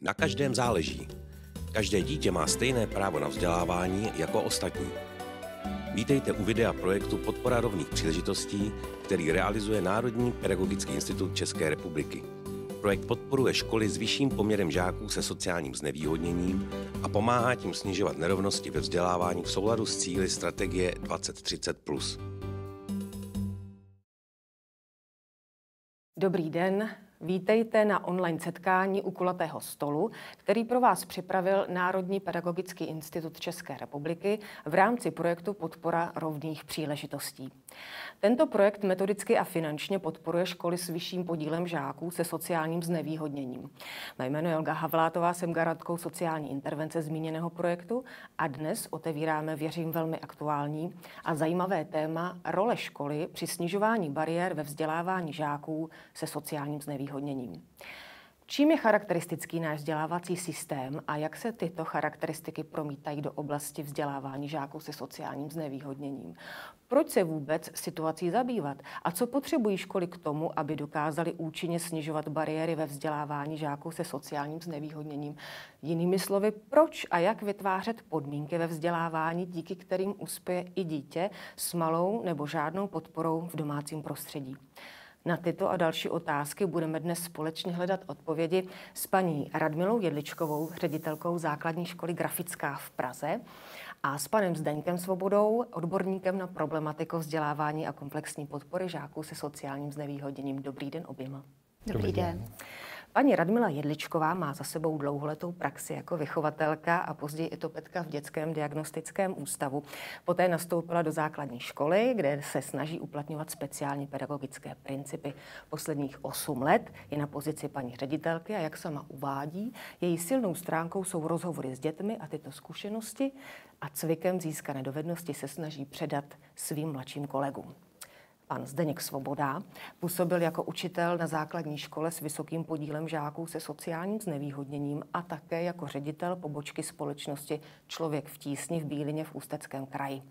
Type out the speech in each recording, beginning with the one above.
Na každém záleží. Každé dítě má stejné právo na vzdělávání jako ostatní. Vítejte u videa projektu Podpora rovných příležitostí, který realizuje Národní pedagogický institut České republiky. Projekt podporuje školy s vyšším poměrem žáků se sociálním znevýhodněním a pomáhá tím snižovat nerovnosti ve vzdělávání v souladu s cíly strategie 2030. Dobrý den, Vítejte na online setkání u kulatého stolu, který pro vás připravil Národní pedagogický institut České republiky v rámci projektu Podpora rovných příležitostí. Tento projekt metodicky a finančně podporuje školy s vyšším podílem žáků se sociálním znevýhodněním. Mé jméno je Olga Havlátová, jsem garantkou sociální intervence zmíněného projektu a dnes otevíráme, věřím, velmi aktuální a zajímavé téma role školy při snižování bariér ve vzdělávání žáků se sociálním znevýhodněním znevýhodněním. Čím je charakteristický náš vzdělávací systém a jak se tyto charakteristiky promítají do oblasti vzdělávání žáků se sociálním znevýhodněním? Proč se vůbec situací zabývat? A co potřebují školy k tomu, aby dokázali účinně snižovat bariéry ve vzdělávání žáků se sociálním znevýhodněním? Jinými slovy, proč a jak vytvářet podmínky ve vzdělávání, díky kterým uspěje i dítě s malou nebo žádnou podporou v domácím prostředí? Na tyto a další otázky budeme dnes společně hledat odpovědi s paní Radmilou Jedličkovou, ředitelkou základní školy Grafická v Praze a s panem Zdeňkem Svobodou, odborníkem na problematiku vzdělávání a komplexní podpory žáků se sociálním znevýhodněním. Dobrý den oběma. Dobrý den. Paní Radmila Jedličková má za sebou dlouholetou praxi jako vychovatelka a později i topetka v dětském diagnostickém ústavu. Poté nastoupila do základní školy, kde se snaží uplatňovat speciální pedagogické principy. Posledních 8 let je na pozici paní ředitelky a jak sama uvádí, její silnou stránkou jsou rozhovory s dětmi a tyto zkušenosti a cvikem získané dovednosti se snaží předat svým mladším kolegům. Pan Zdeněk Svoboda působil jako učitel na základní škole s vysokým podílem žáků se sociálním znevýhodněním a také jako ředitel pobočky společnosti Člověk v tísni v Bílině v Ústeckém kraji.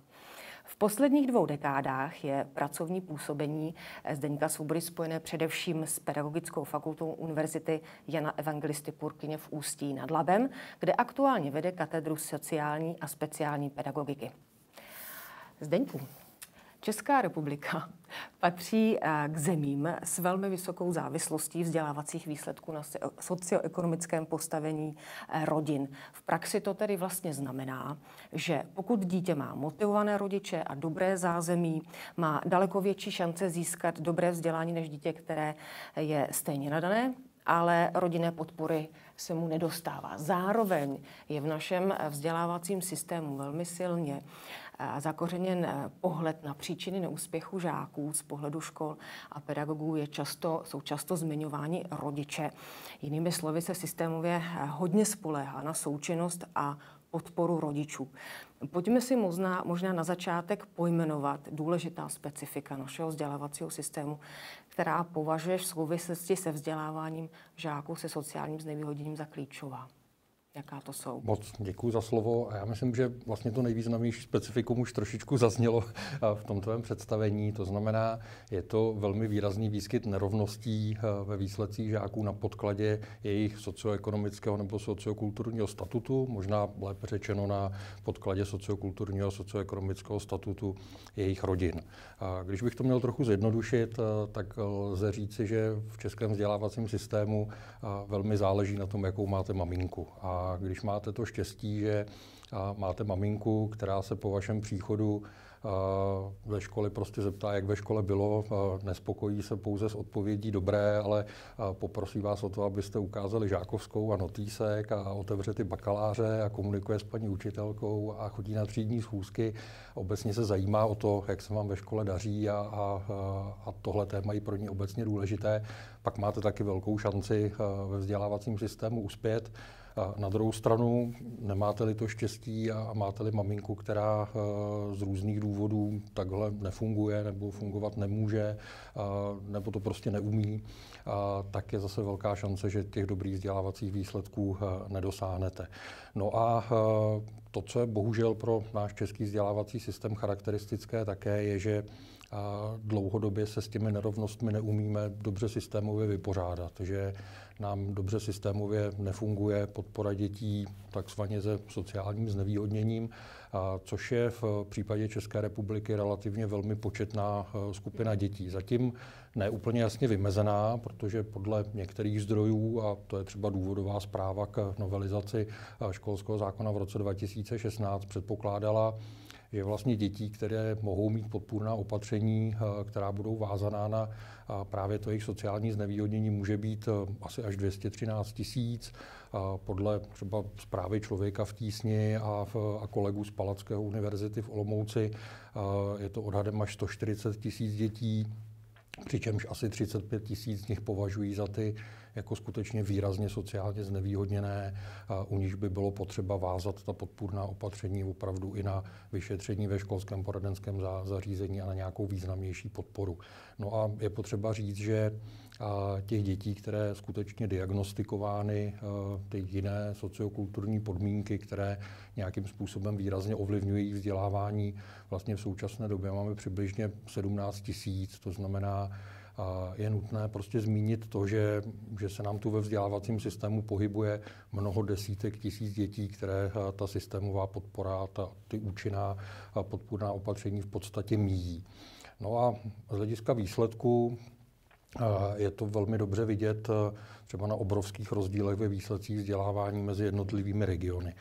V posledních dvou dekádách je pracovní působení Zdeňka Svobody spojené především s Pedagogickou fakultou Univerzity Jana Evangelisty Purkyně v Ústí nad Labem, kde aktuálně vede katedru sociální a speciální pedagogiky. Zdeňku, Česká republika patří eh, k zemím s velmi vysokou závislostí vzdělávacích výsledků na socioekonomickém postavení eh, rodin. V praxi to tedy vlastně znamená, že pokud dítě má motivované rodiče a dobré zázemí, má daleko větší šance získat dobré vzdělání než dítě, které je stejně nadané, ale rodinné podpory se mu nedostává. Zároveň je v našem vzdělávacím systému velmi silně zakořeněn eh, pohled na příčiny neúspěchu žáků z pohledu škol a pedagogů je často, jsou často zmiňováni rodiče. Jinými slovy se systémově eh, hodně spoléhá na součinnost a podporu rodičů. Pojďme si možná, možná na začátek pojmenovat důležitá specifika našeho vzdělávacího systému, která považuje v souvislosti se vzděláváním žáků se sociálním znevýhodněním za klíčová jaká to jsou. Moc děkuji za slovo. Já myslím, že vlastně to nejvýznamnější specifikum už trošičku zaznělo v tom tvém představení. To znamená, je to velmi výrazný výskyt nerovností eh, ve výsledcích žáků na podkladě jejich socioekonomického nebo sociokulturního statutu, možná lépe řečeno na podkladě sociokulturního a socioekonomického statutu jejich rodin. A když bych to měl trochu zjednodušit, eh, tak lze říci, že v českém vzdělávacím systému eh, velmi záleží na tom, jakou máte maminku. A když máte to štěstí, že máte maminku, která se po vašem příchodu ve školy prostě zeptá, jak ve škole bylo, nespokojí se pouze s odpovědí dobré, ale poprosí vás o to, abyste ukázali žákovskou a notýsek a otevře ty bakaláře a komunikuje s paní učitelkou a chodí na třídní schůzky. Obecně se zajímá o to, jak se vám ve škole daří a, a, a tohle téma je pro ní obecně důležité. Pak máte taky velkou šanci ve vzdělávacím systému uspět. A na druhou stranu, nemáte-li to štěstí a máte-li maminku, která eh, z různých důvodů takhle nefunguje nebo fungovat nemůže, nebo to prostě neumí, tak je zase velká šance, že těch dobrých vzdělávacích výsledků eh, nedosáhnete. No a eh, to, co je bohužel pro náš český vzdělávací systém charakteristické také, je, že a dlouhodobě se s těmi nerovnostmi neumíme dobře systémově vypořádat, že nám dobře systémově nefunguje podpora dětí takzvaně se sociálním znevýhodněním, což je v případě České republiky relativně velmi početná eh, skupina dětí. Zatím neúplně jasně vymezená, protože podle některých zdrojů, a to je třeba důvodová zpráva k novelizaci eh, školského zákona v roce 2016, předpokládala, že vlastně dětí, které mohou mít podpůrná opatření, eh, která budou vázaná na právě to jejich sociální znevýhodnění, může být asi až 213 tisíc podle třeba zprávy člověka v tísni a, v, a kolegů z Palackého univerzity v Olomouci je to odhadem až 140 tisíc dětí, přičemž asi 35 tisíc z nich považují za ty jako skutečně výrazně sociálně znevýhodněné, u nich by bylo potřeba vázat ta podpůrná opatření opravdu i na vyšetření ve školském poradenském zařízení a na nějakou významnější podporu. No a je potřeba říct, že těch dětí, které skutečně diagnostikovány, ty jiné sociokulturní podmínky, které nějakým způsobem výrazně ovlivňují vzdělávání, vlastně v současné době máme přibližně 17 tisíc, to znamená, je nutné prostě zmínit to, že, že se nám tu ve vzdělávacím systému pohybuje mnoho desítek tisíc dětí, které ta systémová podpora, ta, ty účinná podpůrná opatření v podstatě míjí. No a z hlediska výsledku je to velmi dobře vidět třeba na obrovských rozdílech ve výsledcích vzdělávání mezi jednotlivými regiony.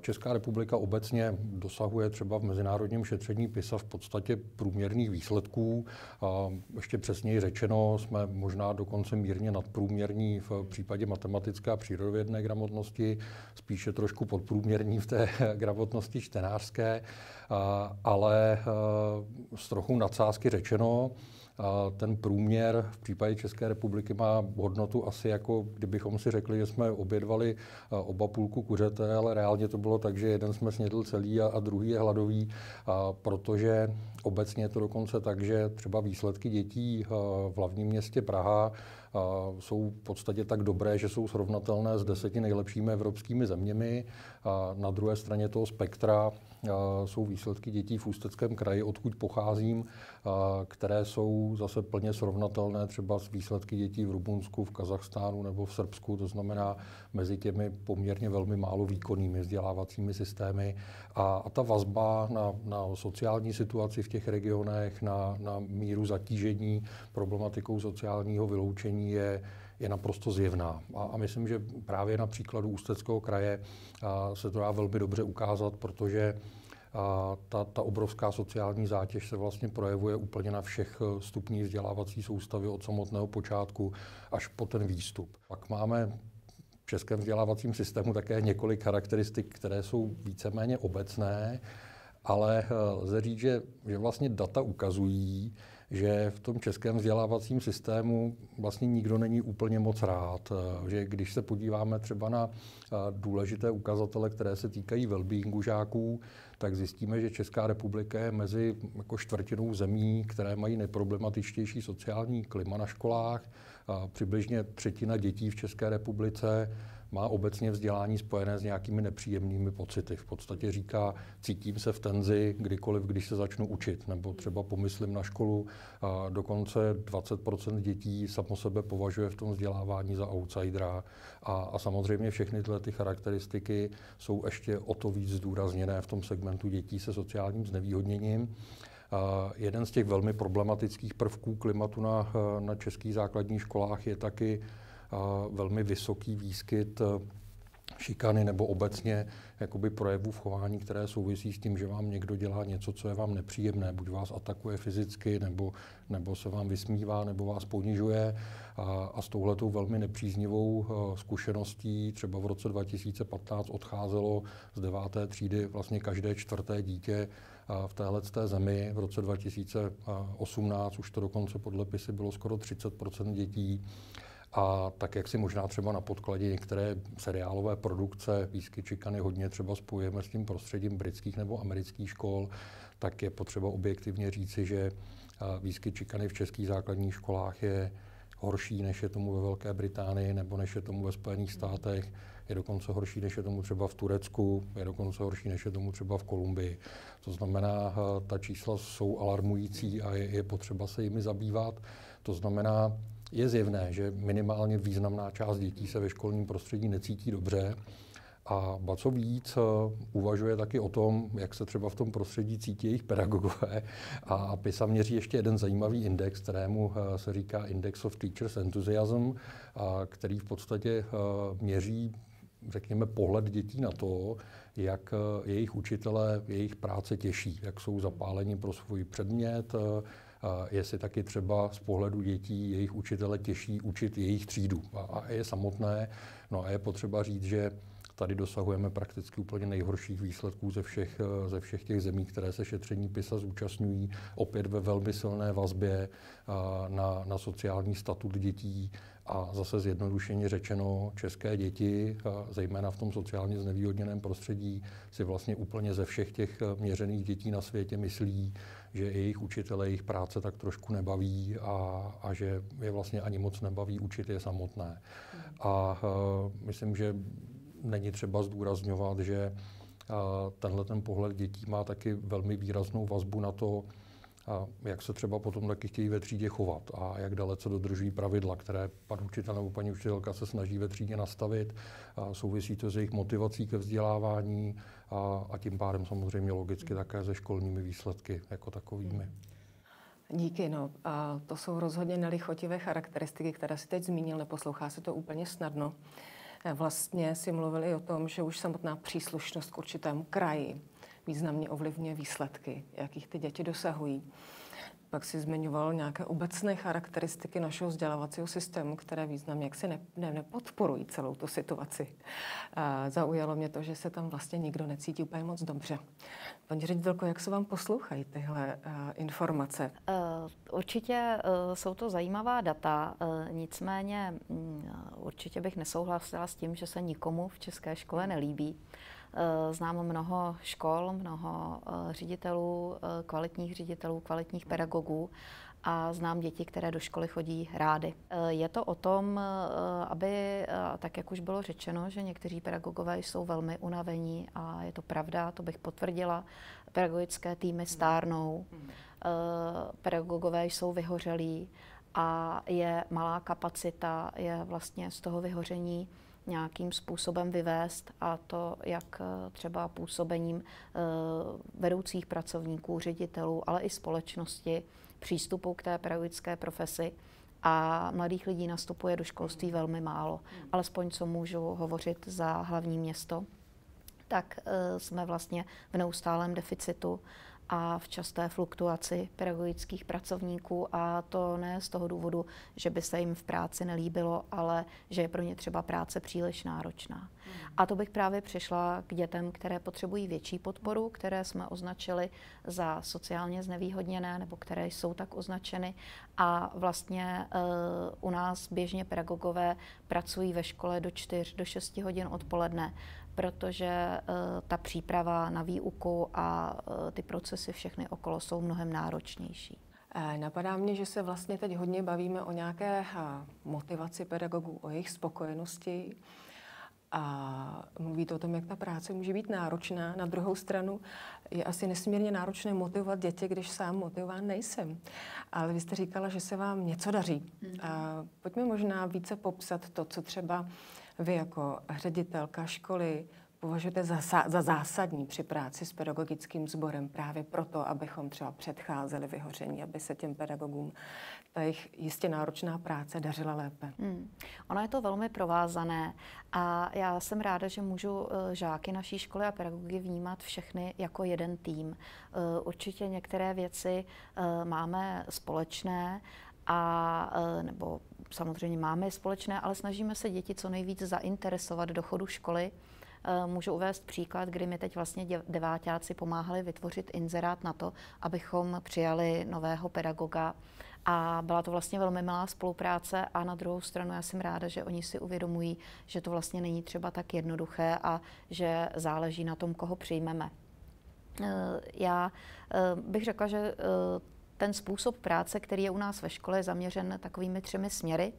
Česká republika obecně dosahuje třeba v mezinárodním šetření PISA v podstatě průměrných výsledků. Ještě přesněji řečeno, jsme možná dokonce mírně nadprůměrní v případě matematické a přírodovědné gramotnosti, spíše trošku podprůměrní v té gramotnosti čtenářské, ale s trochu nadsázky řečeno, ten průměr v případě České republiky má hodnotu asi jako kdybychom si řekli, že jsme obědvali oba půlku kuřete, ale reálně to bylo tak, že jeden jsme snědl celý a, a druhý je hladový, a protože obecně je to dokonce tak, že třeba výsledky dětí v hlavním městě Praha jsou v podstatě tak dobré, že jsou srovnatelné s deseti nejlepšími evropskými zeměmi. Na druhé straně toho spektra jsou výsledky dětí v Ústeckém kraji, odkud pocházím, které jsou zase plně srovnatelné třeba s výsledky dětí v Rumunsku, v Kazachstánu nebo v Srbsku, to znamená mezi těmi poměrně velmi málo výkonnými vzdělávacími systémy. A, a ta vazba na, na sociální situaci v těch regionech, na, na míru zatížení problematikou sociálního vyloučení je, je naprosto zjevná. A, a myslím, že právě na příkladu Ústeckého kraje a, se to dá velmi dobře ukázat, protože a ta, ta obrovská sociální zátěž se vlastně projevuje úplně na všech eh, stupních vzdělávací soustavy od samotného počátku až po ten výstup. Pak máme v českém vzdělávacím systému také několik charakteristik, které jsou víceméně obecné, ale eh, lze říct, že, že vlastně data ukazují, že v tom českém vzdělávacím systému vlastně nikdo není úplně moc rád. Eh, že když se podíváme třeba na eh, důležité ukazatele, které se týkají wellbeingu žáků, tak zjistíme, že Česká republika je mezi jako čtvrtinou zemí, které mají neproblematičtější sociální klima na školách. Přibližně třetina dětí v České republice má obecně vzdělání spojené s nějakými nepříjemnými pocity. V podstatě říká, cítím se v tenzi kdykoliv, když se začnu učit, nebo třeba pomyslím na školu. A dokonce 20% dětí samo sebe považuje v tom vzdělávání za outsidera. A, a samozřejmě všechny tyhle ty charakteristiky jsou ještě o to víc zdůrazněné v tom segmentu dětí se sociálním znevýhodněním. Jeden z těch velmi problematických prvků klimatu na, na českých základních školách je taky velmi vysoký výskyt eh, šikany nebo obecně jakoby projevů v chování, které souvisí s tím, že vám někdo dělá něco, co je vám nepříjemné. Buď vás atakuje fyzicky, nebo, nebo se vám vysmívá, nebo vás ponižuje. A, a s touhletou velmi nepříznivou uh, zkušeností třeba v roce 2015 odcházelo z deváté třídy vlastně každé čtvrté dítě v téhle zemi. V roce 2018 už to dokonce podle pisy bylo skoro 30% dětí. A tak, jak si možná třeba na podkladě některé seriálové produkce výskyt čikany hodně třeba spojujeme s tím prostředím britských nebo amerických škol, tak je potřeba objektivně říci, že výskyt čikany v českých základních školách je horší, než je tomu ve Velké Británii nebo než je tomu ve Spojených státech. Je dokonce horší, než je tomu třeba v Turecku, je dokonce horší, než je tomu třeba v Kolumbii. To znamená, ta čísla jsou alarmující a je, je potřeba se jimi zabývat. To znamená, je zjevné, že minimálně významná část dětí se ve školním prostředí necítí dobře. A ba co víc, uvažuje taky o tom, jak se třeba v tom prostředí cítí jejich pedagogové. A PISA měří ještě jeden zajímavý index, kterému eh, se říká Index of Teachers Enthusiasm, který v podstatě eh, měří řekněme, pohled dětí na to, jak eh, jejich učitelé, jejich práce těší, jak jsou zapáleni pro svůj předmět, jestli taky třeba z pohledu dětí jejich učitele těší učit jejich třídu. A je samotné. No a je potřeba říct, že tady dosahujeme prakticky úplně nejhorších výsledků ze všech, ze všech těch zemí, které se šetření PISA zúčastňují, opět ve velmi silné vazbě na, na sociální statut dětí a zase zjednodušeně řečeno, české děti, zejména v tom sociálně znevýhodněném prostředí, si vlastně úplně ze všech těch měřených dětí na světě myslí, že jejich učitele, jejich práce tak trošku nebaví a, a že je vlastně ani moc nebaví učit je samotné. A uh, myslím, že není třeba zdůrazňovat, že uh, tenhle ten pohled dětí má taky velmi výraznou vazbu na to, a jak se třeba potom taky chtějí ve třídě chovat a jak dalece dodržují pravidla, které pan učitel nebo paní učitelka se snaží ve třídě nastavit. A souvisí to s jejich motivací ke vzdělávání a, a tím pádem samozřejmě logicky také se školními výsledky jako takovými. Díky, no. A to jsou rozhodně nelichotivé charakteristiky, které si teď zmínil, neposlouchá se to úplně snadno. Vlastně si mluvili o tom, že už samotná příslušnost k určitému kraji významně ovlivňuje výsledky, jakých ty děti dosahují. Pak si zmiňoval nějaké obecné charakteristiky našeho vzdělávacího systému, které významně jaksi ne, ne, nepodporují celou tu situaci. A zaujalo mě to, že se tam vlastně nikdo necítí úplně moc dobře. Paní ředitelko, jak se vám poslouchají tyhle uh, informace? Uh, určitě uh, jsou to zajímavá data, uh, nicméně um, určitě bych nesouhlasila s tím, že se nikomu v české škole nelíbí. Eh, znám mnoho škol, mnoho eh, ředitelů, eh, kvalitních ředitelů, kvalitních pedagogů a znám děti, které do školy chodí rády. Je to o tom, aby, tak jak už bylo řečeno, že někteří pedagogové jsou velmi unavení a je to pravda, to bych potvrdila. Pedagogické týmy stárnou, pedagogové jsou vyhořelí a je malá kapacita, je vlastně z toho vyhoření nějakým způsobem vyvést a to jak eh, třeba působením eh, vedoucích pracovníků, ředitelů, ale i společnosti, přístupu k té pedagogické profesi. A mladých lidí nastupuje do školství velmi málo. Alespoň co můžu hovořit za hlavní město, tak eh, jsme vlastně v neustálém deficitu a v časté fluktuaci pedagogických pracovníků. A to ne z toho důvodu, že by se jim v práci nelíbilo, ale že je pro ně třeba práce příliš náročná. A to bych právě přišla k dětem, které potřebují větší podporu, které jsme označili za sociálně znevýhodněné nebo které jsou tak označeny. A vlastně uh, u nás běžně pedagogové pracují ve škole do 4 do 6 hodin odpoledne protože uh, ta příprava na výuku a uh, ty procesy všechny okolo jsou mnohem náročnější. Eh, napadá mě, že se vlastně teď hodně bavíme o nějaké motivaci pedagogů, o jejich spokojenosti a mluví to o tom, jak ta práce může být náročná. Na druhou stranu je asi nesmírně náročné motivovat děti, když sám motivován nejsem. Ale vy jste říkala, že se vám něco daří. A pojďme možná více popsat to, co třeba vy jako ředitelka školy považujete za, za zásadní při práci s pedagogickým sborem právě proto, abychom třeba předcházeli vyhoření, aby se těm pedagogům ta jejich jistě náročná práce dařila lépe. Hmm. Ono je to velmi provázané a já jsem ráda, že můžu eh, žáky naší školy a pedagogy vnímat všechny jako jeden tým. Eh, určitě některé věci eh, máme společné a nebo samozřejmě máme společné, ale snažíme se děti co nejvíc zainteresovat do chodu školy. Eh, můžu uvést příklad, kdy mi teď vlastně devátáci pomáhali vytvořit inzerát na to, abychom přijali nového pedagoga. A byla to vlastně velmi milá spolupráce a na druhou stranu já jsem ráda, že oni si uvědomují, že to vlastně není třeba tak jednoduché a že záleží na tom, koho přijmeme. Eh, já eh, bych řekla, že ten způsob práce, který je u nás ve škole, je zaměřen takovými třemi směry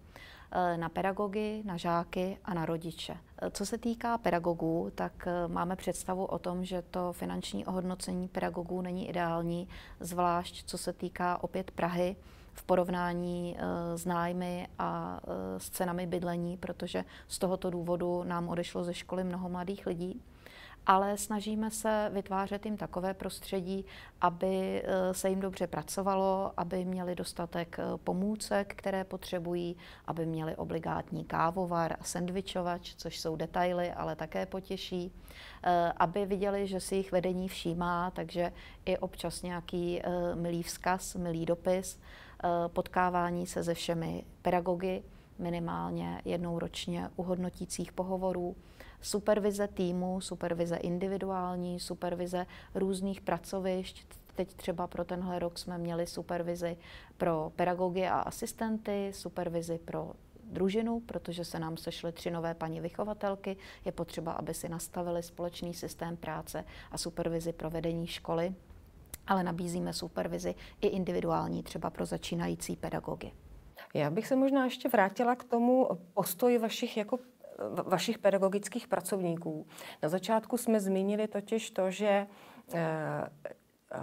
na pedagogy, na žáky a na rodiče. Co se týká pedagogů, tak máme představu o tom, že to finanční ohodnocení pedagogů není ideální, zvlášť co se týká opět Prahy, v porovnání s nájmy a s cenami bydlení, protože z tohoto důvodu nám odešlo ze školy mnoho mladých lidí ale snažíme se vytvářet jim takové prostředí, aby eh, se jim dobře pracovalo, aby měli dostatek eh, pomůcek, které potřebují, aby měli obligátní kávovar a sendvičovač, což jsou detaily, ale také potěší, eh, aby viděli, že si jich vedení všímá, takže i občas nějaký milý vzkaz, milý dopis, potkávání se se všemi pedagogy, minimálně jednou ročně u hodnotících pohovorů, supervize týmu, supervize individuální, supervize různých pracovišť. Teď třeba pro tenhle rok jsme měli supervizi pro pedagogy a asistenty, supervizi pro družinu, protože se nám sešly tři nové paní vychovatelky. Je potřeba, aby si nastavili společný systém práce a supervizi pro vedení školy, ale nabízíme supervizi i individuální, třeba pro začínající pedagogy. Já bych se možná ještě vrátila k tomu postoji vašich jako vašich pedagogických pracovníků. Na začátku jsme zmínili totiž to, že eh, eh,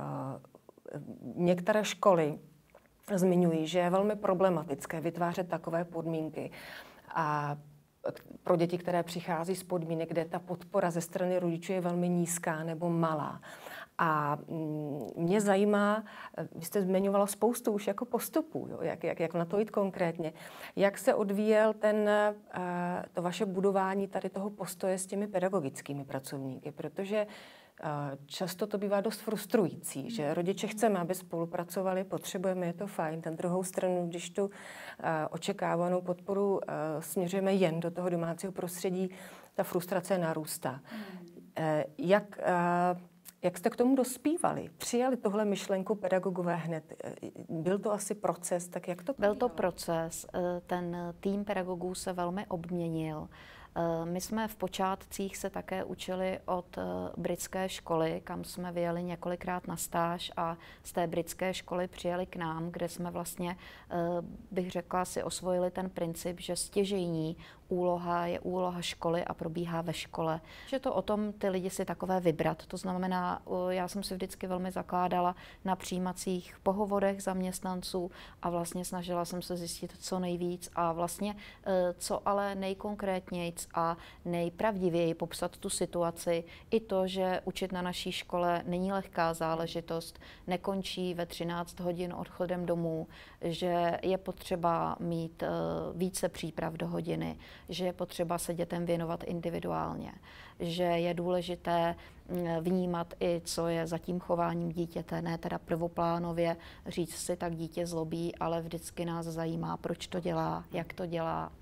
některé školy zmiňují, že je velmi problematické vytvářet takové podmínky. A pro děti, které přichází z podmínek, kde ta podpora ze strany rodičů je velmi nízká nebo malá. A mm, mě zajímá, vy jste zmiňovala spoustu už jako postupů, jo, jak, jak, jak na to jít konkrétně. Jak se odvíjel ten, eh, to vaše budování tady toho postoje s těmi pedagogickými pracovníky? Protože eh, často to bývá dost frustrující, že rodiče chceme, aby spolupracovali, potřebujeme, je to fajn. Ten druhou stranu, když tu eh, očekávanou podporu směřujeme jen do toho domácího prostředí, ta frustrace narůstá. Hmm. Jak jak jste k tomu dospívali? Přijali tohle myšlenku pedagogové hned? Byl to asi proces, tak jak to Byl to proces. Ten tým pedagogů se velmi obměnil. My jsme v počátcích se také učili od britské školy, kam jsme vyjeli několikrát na stáž a z té britské školy přijeli k nám, kde jsme vlastně, bych řekla, si osvojili ten princip, že stěžejní úloha je úloha školy a probíhá ve škole. Že to o tom ty lidi si takové vybrat. To znamená, já jsem si vždycky velmi zakládala na přijímacích pohovorech zaměstnanců a vlastně snažila jsem se zjistit co nejvíc a vlastně co ale nejkonkrétněji a nejpravdivěji popsat tu situaci. I to, že učit na naší škole není lehká záležitost, nekončí ve 13 hodin odchodem domů, že je potřeba mít uh, více příprav do hodiny, že je potřeba se dětem věnovat individuálně, že je důležité mm, vnímat i, co je za tím chováním dítěte, ne teda prvoplánově říct si, tak dítě zlobí, ale vždycky nás zajímá, proč to dělá, jak to dělá.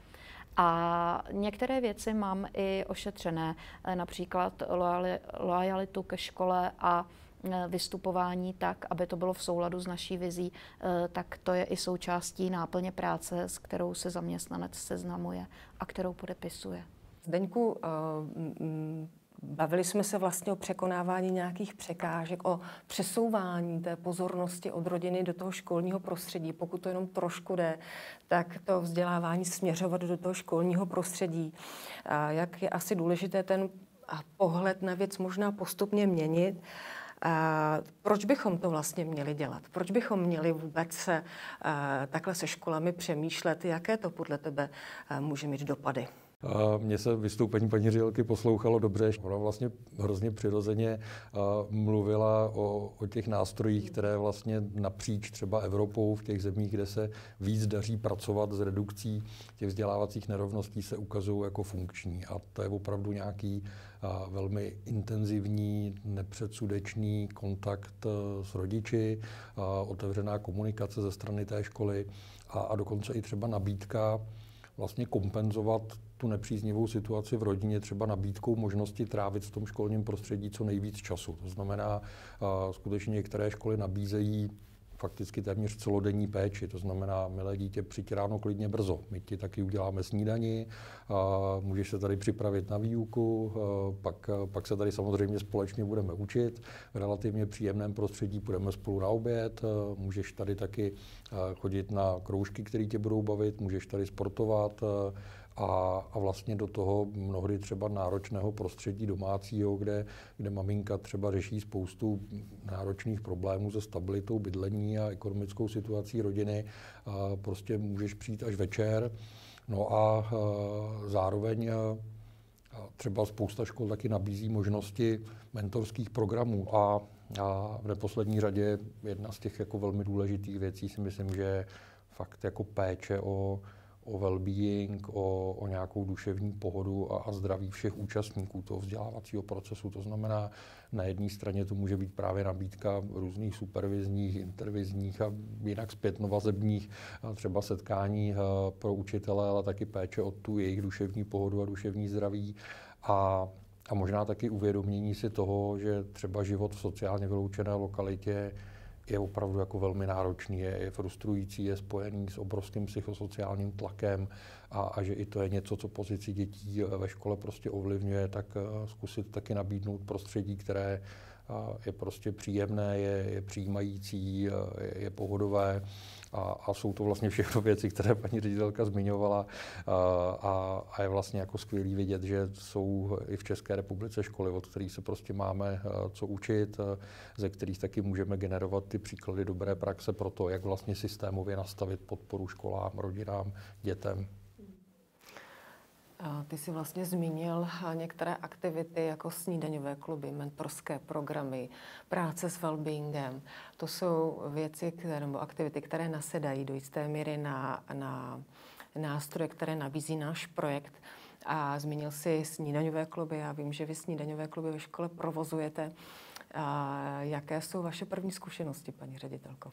A některé věci mám i ošetřené, například lojalitu ke škole a vystupování tak, aby to bylo v souladu s naší vizí, eh, tak to je i součástí náplně práce, s kterou se zaměstnanec seznamuje a kterou podepisuje. Zdeňku, Bavili jsme se vlastně o překonávání nějakých překážek, o přesouvání té pozornosti od rodiny do toho školního prostředí. Pokud to jenom trošku jde, tak to vzdělávání směřovat do toho školního prostředí. Jak je asi důležité ten pohled na věc možná postupně měnit. A proč bychom to vlastně měli dělat? Proč bychom měli vůbec se, takhle se školami přemýšlet? Jaké to podle tebe může mít dopady? A mně se vystoupení paní Řielky poslouchalo dobře. Ona vlastně hrozně přirozeně mluvila o, o těch nástrojích, které vlastně napříč třeba Evropou v těch zemích, kde se víc daří pracovat s redukcí těch vzdělávacích nerovností, se ukazují jako funkční. A to je opravdu nějaký velmi intenzivní, nepředsudečný kontakt e, s rodiči, otevřená komunikace ze strany té školy a, a dokonce i třeba nabídka vlastně kompenzovat tu nepříznivou situaci v rodině třeba nabídkou možnosti trávit v tom školním prostředí co nejvíc času. To znamená, skutečně některé školy nabízejí fakticky téměř celodenní péči. To znamená, milé dítě, přijď ráno klidně brzo. My ti taky uděláme snídani, můžeš se tady připravit na výuku, pak, pak se tady samozřejmě společně budeme učit. V relativně příjemném prostředí půjdeme spolu na oběd, můžeš tady taky chodit na kroužky, které tě budou bavit, můžeš tady sportovat, a, a vlastně do toho mnohdy třeba náročného prostředí domácího, kde, kde maminka třeba řeší spoustu náročných problémů se stabilitou bydlení a ekonomickou situací rodiny, a prostě můžeš přijít až večer. No a, a zároveň a třeba spousta škol taky nabízí možnosti mentorských programů a, a v neposlední řadě jedna z těch jako velmi důležitých věcí si myslím, že fakt jako péče o, o well-being, o, o nějakou duševní pohodu a, a zdraví všech účastníků toho vzdělávacího procesu. To znamená, na jedné straně to může být právě nabídka různých supervizních, intervizních a jinak zpětnovazebních třeba setkání pro učitele, ale taky péče o tu jejich duševní pohodu a duševní zdraví. A a možná taky uvědomění si toho, že třeba život v sociálně vyloučené lokalitě je opravdu jako velmi náročný, je, je frustrující, je spojený s obrovským psychosociálním tlakem a, a že i to je něco, co pozici dětí ve škole prostě ovlivňuje, tak uh, zkusit taky nabídnout prostředí, které uh, je prostě příjemné, je, je přijímající, je, je pohodové a, a jsou to vlastně všechno věci, které paní ředitelka zmiňovala a, a je vlastně jako skvělý vidět, že jsou i v České republice školy, od kterých se prostě máme co učit, ze kterých taky můžeme generovat ty příklady dobré praxe pro to, jak vlastně systémově nastavit podporu školám, rodinám, dětem. Ty jsi vlastně zmínil některé aktivity jako snídaňové kluby, mentorské programy, práce s wellbeingem. To jsou věci, které, nebo aktivity, které nasedají do jisté míry na, na nástroje, které nabízí náš projekt. A zmínil si snídaňové kluby. Já vím, že vy snídaňové kluby ve škole provozujete. A jaké jsou vaše první zkušenosti, paní ředitelko?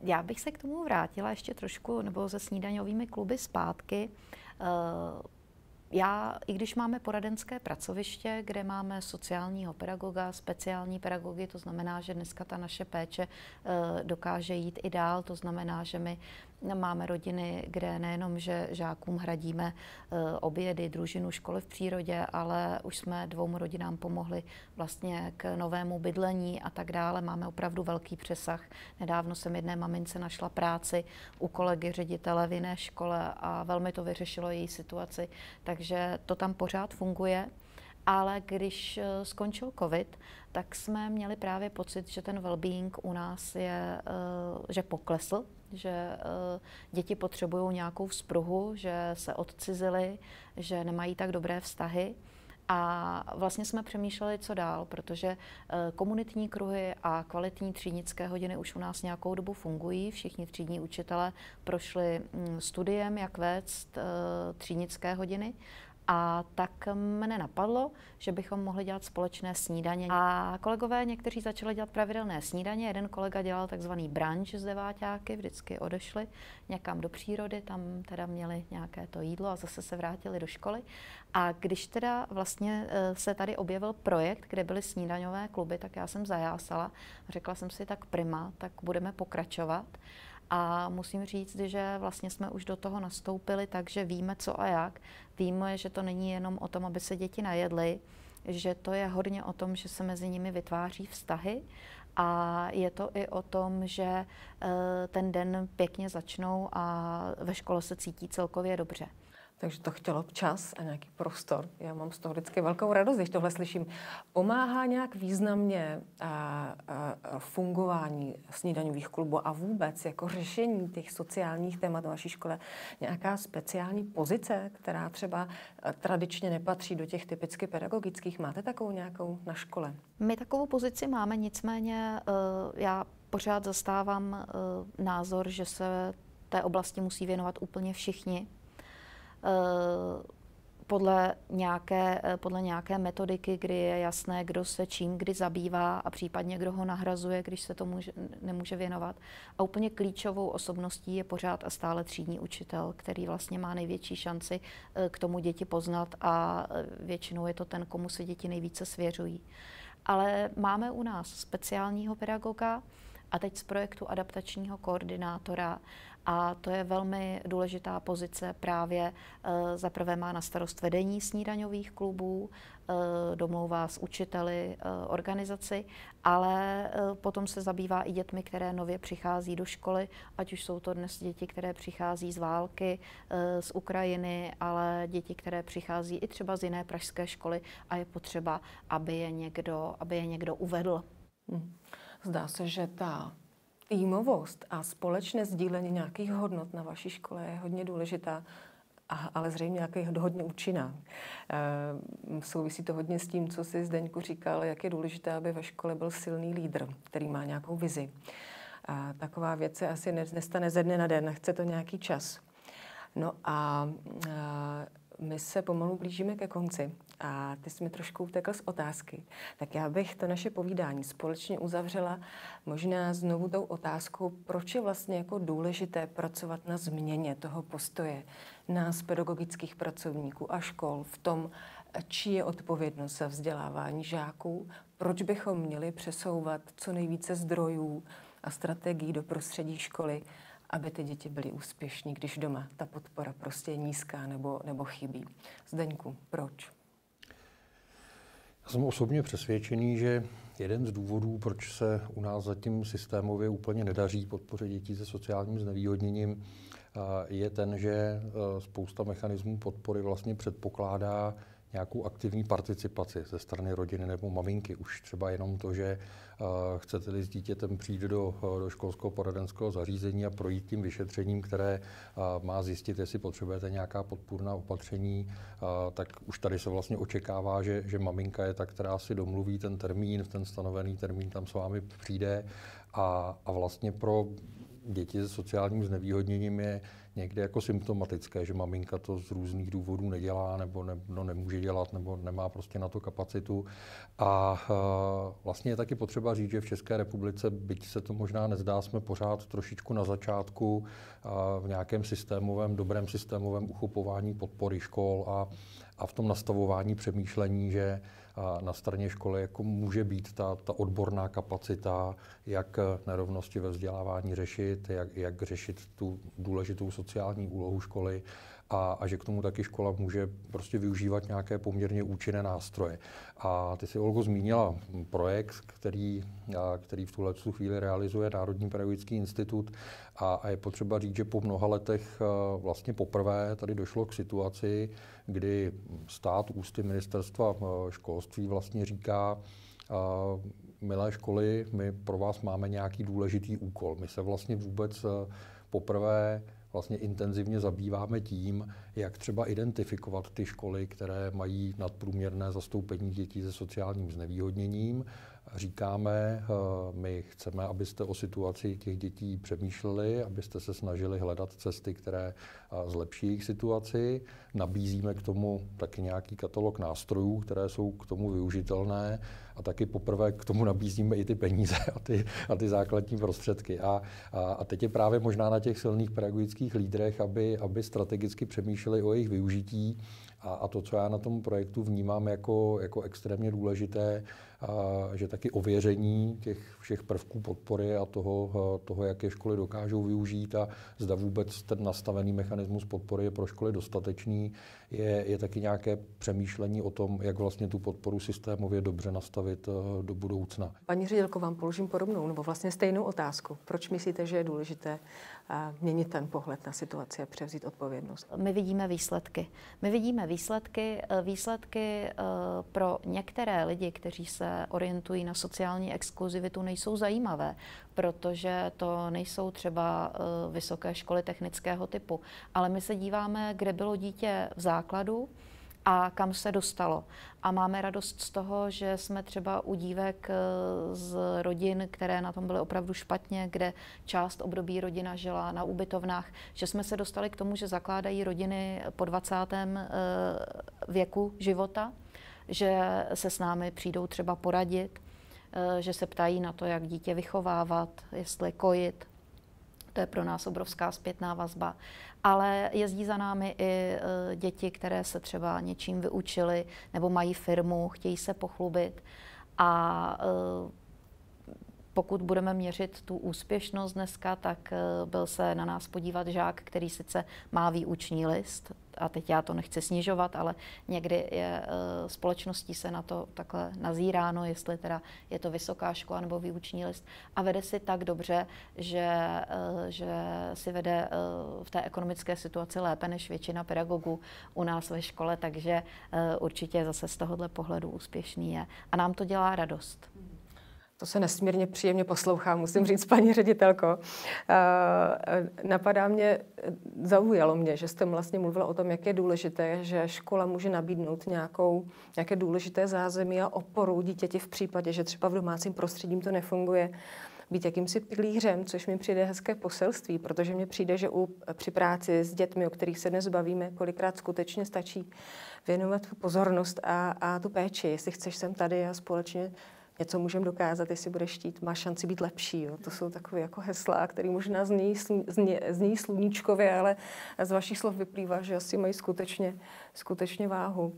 Já bych se k tomu vrátila ještě trošku, nebo se snídaňovými kluby zpátky. Eh, já, i když máme poradenské pracoviště, kde máme sociálního pedagoga, speciální pedagogy, to znamená, že dneska ta naše péče eh, dokáže jít i dál, to znamená, že my Máme rodiny, kde nejenom, že žákům hradíme eh, obědy, družinu školy v přírodě, ale už jsme dvou rodinám pomohli vlastně k novému bydlení a tak dále. Máme opravdu velký přesah. Nedávno jsem jedné mamince našla práci u kolegy ředitele v jiné škole a velmi to vyřešilo její situaci. Takže to tam pořád funguje. Ale když eh, skončil covid, tak jsme měli právě pocit, že ten well-being u nás je, eh, že poklesl že eh, děti potřebují nějakou vzpruhu, že se odcizily, že nemají tak dobré vztahy. A vlastně jsme přemýšleli, co dál, protože eh, komunitní kruhy a kvalitní třídnické hodiny už u nás nějakou dobu fungují. Všichni třídní učitele prošli mm, studiem, jak vést eh, třídnické hodiny a tak mne napadlo, že bychom mohli dělat společné snídaně. A kolegové někteří začali dělat pravidelné snídaně. Jeden kolega dělal takzvaný brunch z deváťáky, vždycky odešli někam do přírody, tam teda měli nějaké to jídlo a zase se vrátili do školy. A když teda vlastně eh, se tady objevil projekt, kde byly snídaňové kluby, tak já jsem zajásala. Řekla jsem si tak prima, tak budeme pokračovat. A musím říct, že vlastně jsme už do toho nastoupili, takže víme co a jak. Víme, že to není jenom o tom, aby se děti najedly, že to je hodně o tom, že se mezi nimi vytváří vztahy a je to i o tom, že eh, ten den pěkně začnou a ve škole se cítí celkově dobře. Takže to chtělo čas a nějaký prostor. Já mám z toho vždycky velkou radost, když tohle slyším. Pomáhá nějak významně a, a fungování snídaňových klubů a vůbec jako řešení těch sociálních témat v vaší škole nějaká speciální pozice, která třeba tradičně nepatří do těch typicky pedagogických. Máte takovou nějakou na škole? My takovou pozici máme, nicméně já pořád zastávám názor, že se té oblasti musí věnovat úplně všichni, podle nějaké, eh, podle nějaké metodiky, kdy je jasné, kdo se čím kdy zabývá a případně kdo ho nahrazuje, když se tomu nemůže věnovat. A úplně klíčovou osobností je pořád a stále třídní učitel, který vlastně má největší šanci eh, k tomu děti poznat a většinou je to ten, komu se děti nejvíce svěřují. Ale máme u nás speciálního pedagoga, a teď z projektu adaptačního koordinátora a to je velmi důležitá pozice právě e, za prvé má na starost vedení snídaňových klubů, e, domlouvá s učiteli e, organizaci, ale potom se zabývá i dětmi, které nově přichází do školy, ať už jsou to dnes děti, které přichází z války, z Ukrajiny, ale děti, které přichází i třeba z jiné pražské školy a je potřeba, aby je někdo, aby je někdo uvedl. Hmm. Zdá se, že ta týmovost a společné sdílení nějakých hodnot na vaší škole je hodně důležitá, ale zřejmě nějaký hodně účinná. E, souvisí to hodně s tím, co si Zdeňku říkal, jak je důležité, aby ve škole byl silný lídr, který má nějakou vizi. A taková věc se asi nestane ze dne na den, chce to nějaký čas. No a, a my se pomalu blížíme ke konci a ty jsi mi trošku utekl z otázky. Tak já bych to naše povídání společně uzavřela možná znovu tou otázkou, proč je vlastně jako důležité pracovat na změně toho postoje nás, pedagogických pracovníků a škol v tom, čí je odpovědnost za vzdělávání žáků, proč bychom měli přesouvat co nejvíce zdrojů a strategií do prostředí školy, aby ty děti byly úspěšní, když doma ta podpora prostě je nízká nebo, nebo chybí. Zdeňku, proč? Já jsem osobně přesvědčený, že jeden z důvodů, proč se u nás zatím systémově úplně nedaří podpoře dětí se sociálním znevýhodněním, je ten, že e, spousta mechanismů podpory vlastně předpokládá nějakou aktivní participaci ze strany rodiny nebo maminky. Už třeba jenom to, že uh, chcete-li s dítětem přijít do, uh, do školského poradenského zařízení a projít tím vyšetřením, které uh, má zjistit, jestli potřebujete nějaká podpůrná opatření, tak už tady se vlastně očekává, že, že maminka je ta, která si domluví ten termín, ten stanovený termín tam s vámi přijde a, a vlastně pro děti se sociálním znevýhodněním je někdy jako symptomatické, že maminka to z různých důvodů nedělá nebo ne, no, nemůže dělat nebo nemá prostě na to kapacitu. A uh, vlastně je taky potřeba říct, že v České republice, byť se to možná nezdá, jsme pořád trošičku na začátku uh, v nějakém systémovém, dobrém systémovém uchopování podpory škol a, a v tom nastavování přemýšlení, že na straně školy jako může být ta, ta odborná kapacita, jak nerovnosti ve vzdělávání řešit, jak, jak řešit tu důležitou sociální úlohu školy a, a že k tomu taky škola může prostě využívat nějaké poměrně účinné nástroje. A ty si, Olgo, zmínila projekt, který, a, který v tuhle chvíli realizuje Národní pedagogický institut a, a je potřeba říct, že po mnoha letech a, vlastně poprvé tady došlo k situaci, kdy stát ústy ministerstva školství vlastně říká, a, milé školy, my pro vás máme nějaký důležitý úkol. My se vlastně vůbec poprvé vlastně intenzivně zabýváme tím, jak třeba identifikovat ty školy, které mají nadprůměrné zastoupení dětí se sociálním znevýhodněním. Říkáme, eh, my chceme, abyste o situaci těch dětí přemýšleli, abyste se snažili hledat cesty, které eh, zlepší jejich situaci. Nabízíme k tomu taky nějaký katalog nástrojů, které jsou k tomu využitelné a taky poprvé k tomu nabízíme i ty peníze a ty, a ty základní prostředky. A, a, a teď je právě možná na těch silných pedagogických lídrech, aby, aby strategicky přemýšleli o jejich využití a, a to, co já na tom projektu vnímám jako, jako extrémně důležité, a že taky ověření těch všech prvků podpory a toho, toho, jaké školy dokážou využít a zda vůbec ten nastavený mechanismus podpory je pro školy dostatečný, je, je taky nějaké přemýšlení o tom, jak vlastně tu podporu systémově dobře nastavit eh, do budoucna. Paní ředitelko, vám položím podobnou nebo vlastně stejnou otázku. Proč myslíte, že je důležité eh, měnit ten pohled na situaci a převzít odpovědnost? My vidíme výsledky. My vidíme výsledky, eh, výsledky pro některé lidi, kteří se orientují na sociální exkluzivitu, nejsou zajímavé, protože to nejsou třeba vysoké školy technického typu. Ale my se díváme, kde bylo dítě v základu a kam se dostalo. A máme radost z toho, že jsme třeba u dívek eh, z rodin, které na tom byly opravdu špatně, kde část období rodina žila na ubytovnách, že jsme se dostali k tomu, že zakládají rodiny po 20. Eh, věku života, že se s námi přijdou třeba poradit, eh, že se ptají na to, jak dítě vychovávat, jestli kojit. To je pro nás obrovská zpětná vazba ale jezdí za námi i e, děti, které se třeba něčím vyučily nebo mají firmu, chtějí se pochlubit. A e, pokud budeme měřit tu úspěšnost dneska, tak byl se na nás podívat žák, který sice má výuční list, a teď já to nechci snižovat, ale někdy je uh, společností se na to takhle nazíráno, jestli teda je to vysoká škola nebo výuční list a vede si tak dobře, že, uh, že si vede uh, v té ekonomické situaci lépe než většina pedagogů u nás ve škole, takže určitě zase z tohohle pohledu úspěšný je. A nám to dělá radost. To se nesmírně příjemně poslouchá, musím říct, paní ředitelko. Napadá mě, zaujalo mě, že jste vlastně mluvila o tom, jak je důležité, že škola může nabídnout nějakou, nějaké důležité zázemí a oporu dítěti v případě, že třeba v domácím prostředí to nefunguje být jakýmsi pilířem, což mi přijde hezké poselství, protože mně přijde, že u, při práci s dětmi, o kterých se dnes bavíme, kolikrát skutečně stačí věnovat tu pozornost a, a tu péči, jestli chceš sem tady a společně něco můžeme dokázat, jestli budeš štít, má šanci být lepší. Jo. To jsou takové jako hesla, které možná zní, zní, zní sluníčkově, ale z vašich slov vyplývá, že asi mají skutečně, skutečně váhu.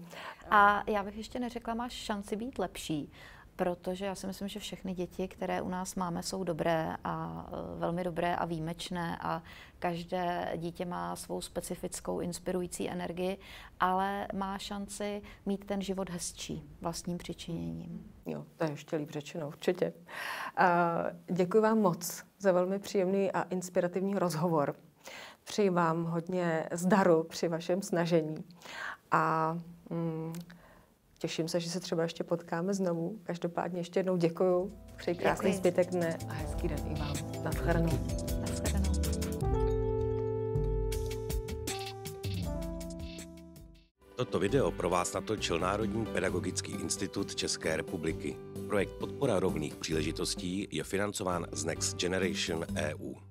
A já bych ještě neřekla, máš šanci být lepší protože já si myslím, že všechny děti, které u nás máme, jsou dobré a e, velmi dobré a výjimečné a každé dítě má svou specifickou inspirující energii, ale má šanci mít ten život hezčí vlastním přičiněním. Jo, to je ještě líp řečeno, určitě. A děkuji vám moc za velmi příjemný a inspirativní rozhovor. Přeji vám hodně zdaru při vašem snažení. A mm, Těším se, že se třeba ještě potkáme znovu. Každopádně ještě jednou děkuju. Přeji krásný zbytek dne a hezký den i vám. Naschledanou. Naschledanou. Toto video pro vás natočil Národní pedagogický institut České republiky. Projekt Podpora rovných příležitostí je financován z Next Generation EU.